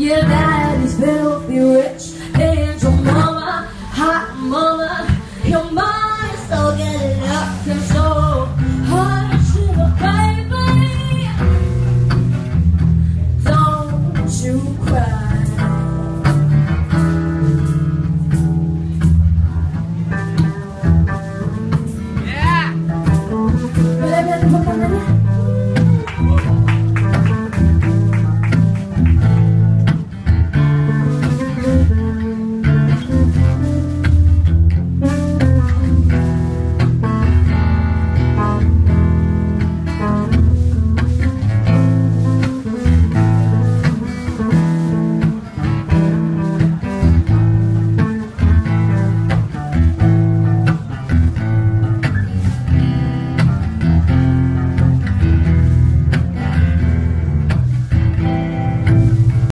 Your daddy's filthy rich, and your mama, hot mama, your mama's so getting up and so hush, little baby, don't you cry.